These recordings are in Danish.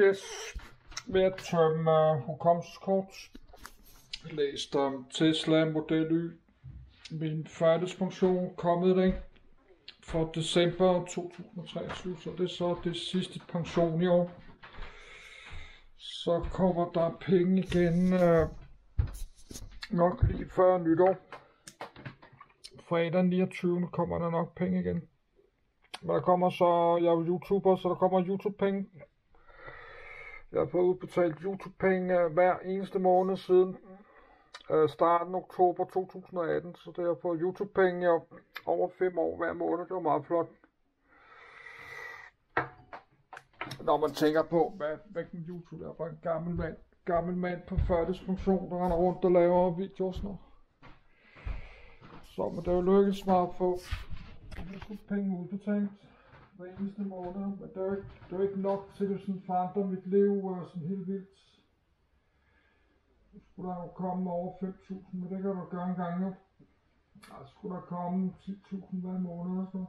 Yes. Ved at tømme uh, hukommelseskort. Læst om Tesla Model Y. Min førtidspension kommet i dag. For december 2023, så det er så det sidste pension i år. Så kommer der penge igen uh, nok lige før nytår. Fredag 29. kommer der nok penge igen. Men der kommer så, jeg er YouTuber, så der kommer YouTube-penge. Jeg har fået udbetalt YouTube-penge hver eneste måned siden øh, starten oktober 2018, så det har fået YouTube-penge over 5 år hver måned. Det var meget flot. Når man tænker på, hvad, hvilken YouTube er for en gammel mand, gammel mand på førtidsfunktion, der render rundt og laver videoer og sådan noget. Så men det er jo lykkedes mig at få penge udbetalt hver eneste måned, men det er ikke, det er ikke nok til at sådan forandre mit liv og sådan helt vildt. Så skulle der jo komme over 5.000, men det kan du gøre en gang jo. Så skulle der komme 10.000 hver måned og så.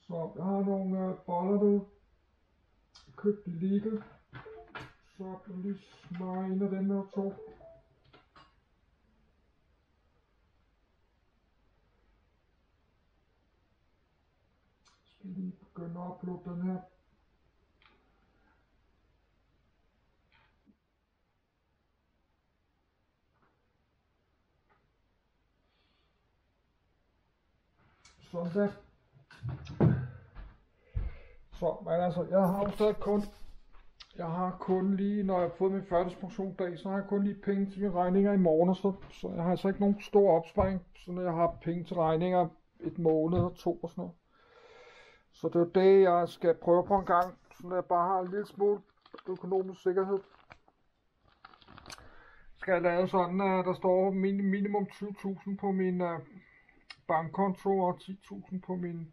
Så jeg har nogle øh, boller du købt i Lidl. Så jeg lige smøre en af dem her to. Lige begynde at uploade den her. Sådan der. Så, men altså, jeg har jo stadig kun, jeg har kun lige, når jeg har fået min førtidspensionsdag, så har jeg kun lige penge til mine regninger i morgen og så, så jeg har altså ikke nogen stor opsparing, så når jeg har penge til regninger et måned eller to og sådan noget. Så det er det, jeg skal prøve på en gang, så jeg bare har en lille smule økonomisk sikkerhed. Skal jeg lave sådan, at der står minimum 20.000 på min uh, bankkonto og 10.000 på min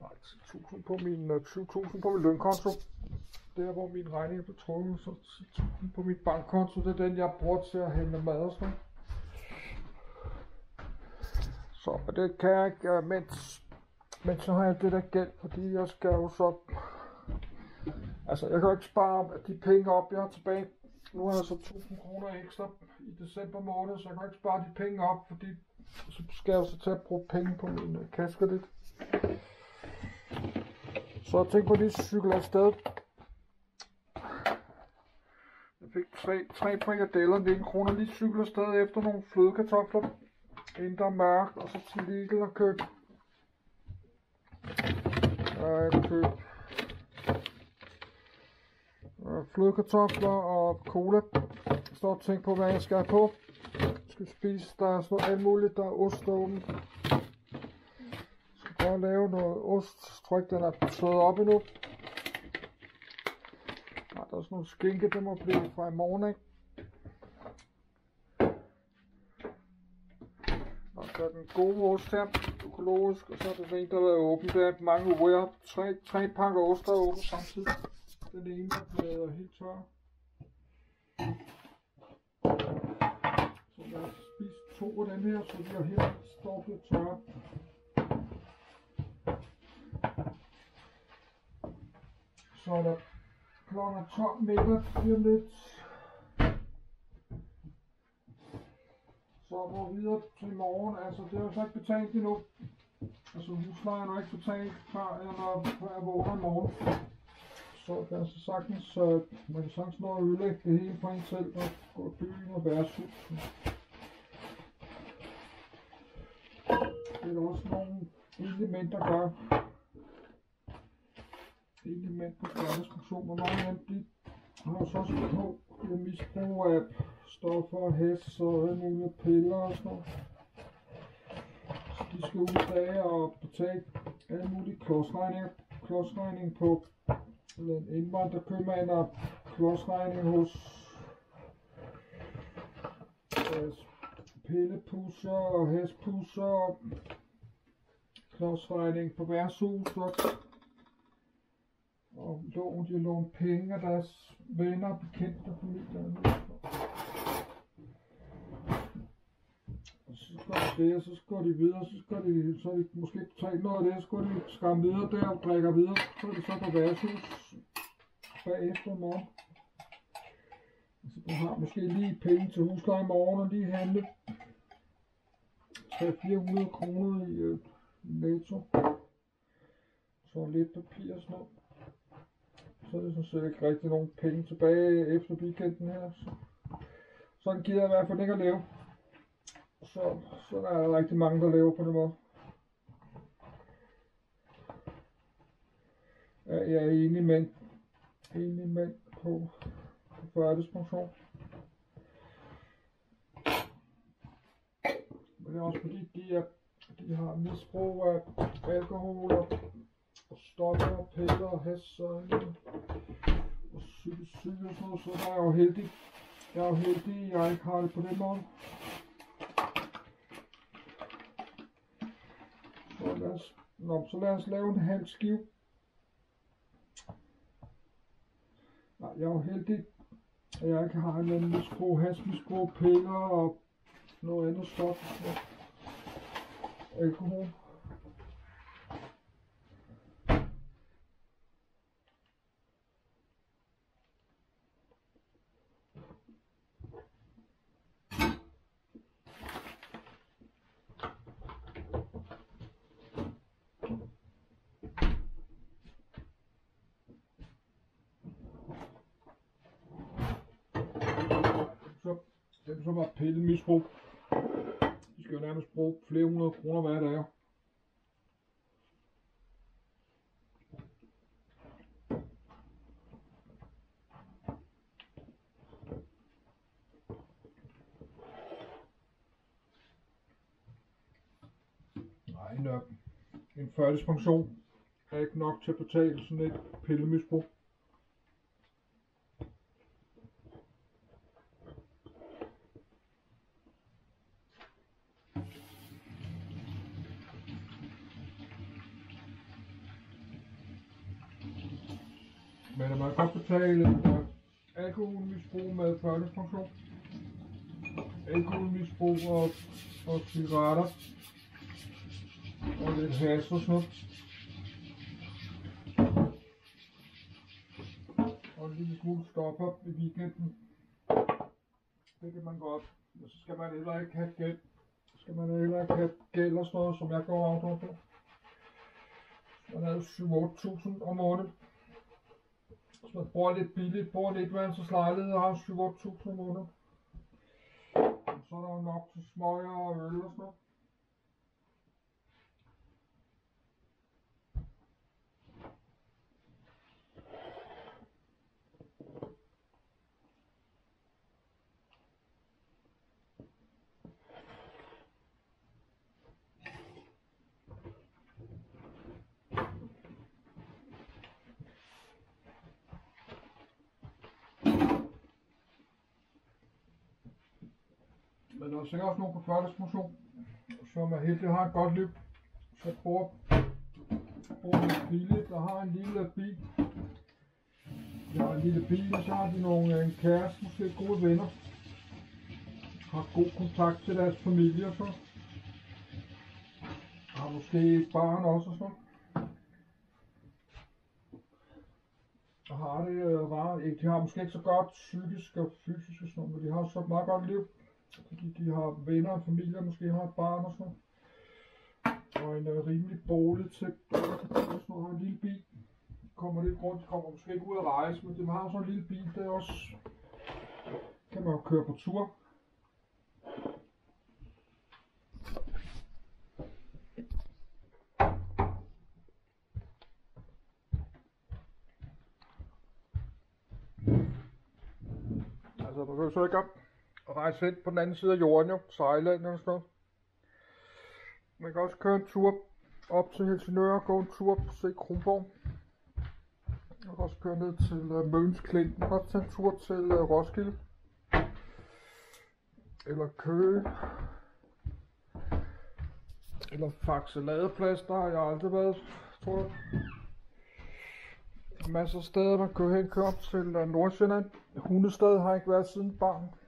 nej, 10.000 på min øh, 20.000 på min lønkonto. Der hvor min regning er betrukket, så 10.000 på min bankkonto, det er den jeg bruger til at hente mad og sådan Så det kan jeg ikke, øh, mens men så har jeg det der gæld, fordi jeg skal jo så... Altså, jeg kan jo ikke spare de penge op, jeg har tilbage. Nu har jeg så 1000 kroner ekstra i december måned, så jeg kan ikke spare de penge op, fordi så skal jeg så til at bruge penge på min øh, uh, kaskedit. Så jeg tænkte på lige cykle afsted. Jeg fik tre, tre frikadeller, 19 kroner, lige cykle afsted efter nogle flødekartofler, inden der er mørkt, og så til Lidl og købe jeg flødekartofler og cola. Jeg står og tænker på, hvad jeg skal have på. Jeg skal spise, der er sådan alt muligt, der er ost og Jeg skal bare lave noget ost. Jeg tror ikke, den er slået op endnu. Nej, der er sådan nogle skinke, der må blive fra i morgen, ikke? Og så er den gode ost økologisk, og så er der en, der har været åben. Der er mange uger. Jeg har tre, tre pakker ost, der er samtidig. Den ene er blevet helt tør. Så jeg har spist to af dem her, så de er helt stoppet tørre. Så er der klokken 12 meter lige lidt. Så går videre til morgen. Altså, det er jo så ikke betalt endnu. Altså, huslejen er ikke betalt, før jeg, når jeg vågner i morgen. Så det er altså sagtens, øh, man kan sagtens nå at ødelægge det hele for en selv og gå i byen og være sult. Det er også nogle elementer, der gør elementer på førtidspension, hvor mange af de har så også på misbrug af stoffer, hæs og alle mulige piller og sådan noget. De skal ud af og betale alle mulige klodsregninger. Klodsregning på en indvandrerkøbmand og klodsregning hos øh, pillepusser og hæspusser. Klodsregning på værtshus og og lån, de har lånt penge af deres venner, bekendte og familie. gør de det, og så går de videre, så skal de, så de måske tage noget af det, så går de skam videre der og drikker videre, så er de så på værtshus bagefter morgen. Så du har måske lige penge til husleje i morgen og lige handle 300-400 kroner i øh, netto. Så lidt papir og sådan noget. Så er det sådan set ikke rigtig nogen penge tilbage efter weekenden her. Så. Sådan gider jeg i hvert fald ikke at leve. Så, så er der rigtig mange, der lever på den måde. Ja, jeg er enig med, enig med på, på førtidspension. Men det er også fordi, de, er, de har misbrug af alkohol og, og stoffer og piller og has og, og psykisk syge og sådan noget, så der er jeg jo heldig. Jeg er jo heldig, at jeg ikke har det på den måde. Så lad os, nå, så lad os lave en halv skive. Nej, jeg er jo heldig, at jeg ikke har en eller anden misbrug, hasmisbrug, piller og noget andet stof. Alkohol. så dem, som har pillemisbrug, de skal jo nærmest bruge flere hundrede kroner hver dag. Nej, en, øh, en førtidspension er ikke nok til at betale sådan et pillemisbrug. Men man kan betale øh, alkoholmisbrug med førtidspension. Alkoholmisbrug og, og cigaretter. Og lidt has og sådan. Og en lille smule stopper i weekenden. Det kan man godt. Men så skal man heller ikke have gæld. Så skal man heller ikke have gæld og sådan noget, som jeg går afdrag på. Man havde 7-8.000 om måneden. Hvis man bor lidt billigt, bor lidt værelses lejlighed og har 7-8.000 måneder. Så er der nok til smøger og øl og sådan noget. Men der er sikkert også nogen på førtidspension, som er heldig har et godt liv. Så bor, bruger lidt der har en lille bil. Jeg har en lille bil, og så har de nogle, øh, en kæreste, måske gode venner. Har god kontakt til deres familie og så. Har måske et barn også og så. Og har det øh, bare, de har måske ikke så godt psykisk og fysisk og sådan noget, men de har så et meget godt liv. Fordi de har venner og familie, måske har et barn og sådan. Og en uh, rimelig bolig til og sådan noget, en lille bil. Kommer lidt rundt, kommer måske ikke ud at rejse, men de har sådan en lille bil, der også, kan man jo køre på tur. Altså, der behøver så ikke og rejse ind på den anden side af jorden jo, sejle ind og sådan noget. Man kan også køre en tur op til Helsingør og gå en tur på se Kronborg. Man kan også køre ned til uh, Møns Klint. Man kan også tage en tur til uh, Roskilde. Eller Køge. Eller Faxe Ladeplads, der har jeg aldrig været, tror jeg. Masser af steder, man kan hen køre op til uh, Nordsjælland. Hundested har jeg ikke været siden barn.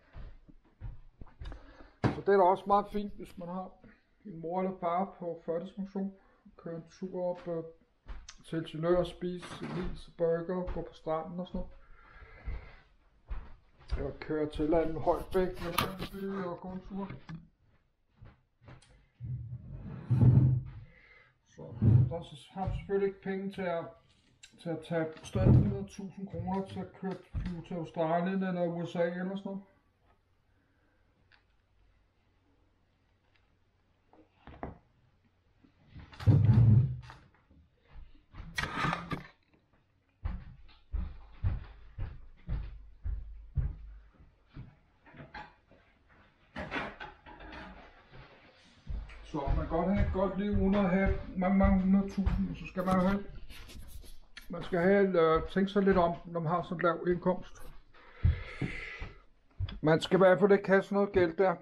Det er da også meget fint, hvis man har en mor eller far på førtidspension. Køre en tur op øh, til Helsingør og spise is og burger, gå på stranden og sådan noget. Jeg køre til landet eller andet Højbæk eller en by og gå en tur. Så der så har vi selvfølgelig ikke penge til at, til at tage 300.000 kroner til at køre flyve til Australien eller USA eller sådan noget. Så man kan godt have et godt liv uden at have mange, mange hundrede tusind, og så skal man have, man skal have, øh, tænke sig lidt om, når man har sådan lav indkomst. Man skal i hvert fald ikke have sådan noget gæld der.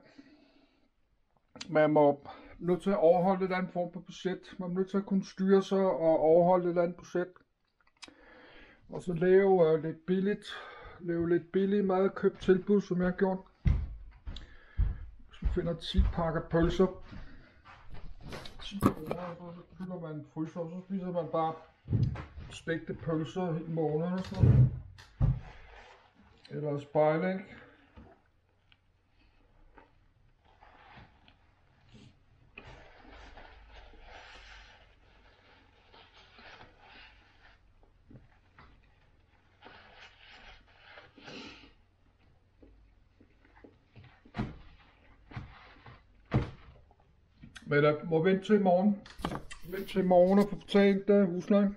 Man må nødt til at overholde et eller andet form for budget. Man er nødt til at kunne styre sig og overholde et eller andet budget. Og så lave øh, lidt billigt, lave lidt billig mad, køb tilbud, som jeg har gjort. Hvis man finder 10 pakker pølser, 10 kroner, og så fylder man fryser, og så spiser man bare stegte pølser i måneden og sådan noget. Eller spejlæg. Men der må vente til i morgen. Vent til i morgen og få betalt uh, huslejen.